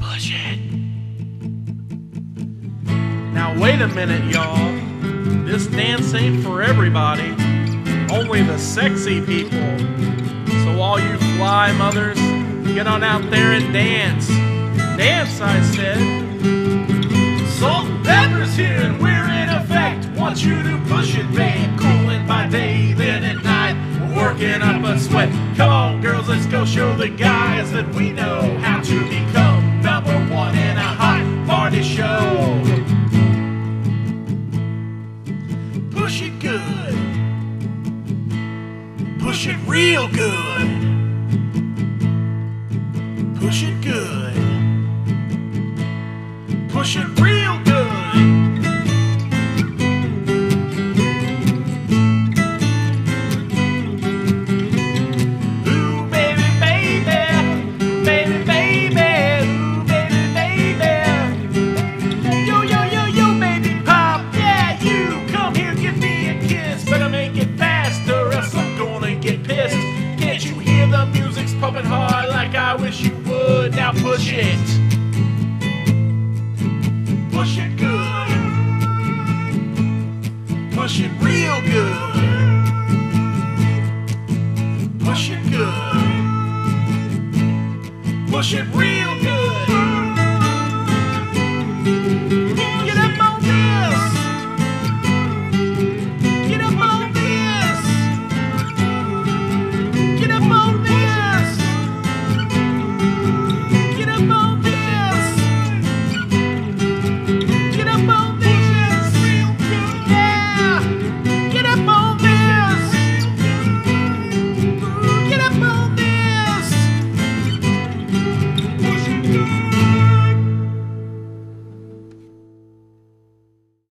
push it. I. Now, wait a minute, y'all. This dance ain't for everybody, only the sexy people. So, all you fly mothers, get on out there and dance. Dance, I said. Salt-N-Pepa's here and we're in effect. Want you to push it, babe. Cooling by day, then at night, working up a sweat. Come on girls, let's go show the guys that we know how to become number one in a hot party show. Push it good. Push it real good. Push it good. Push it real I wish you would. Now push it. Push it good. Push it real good. Push it good. Push it real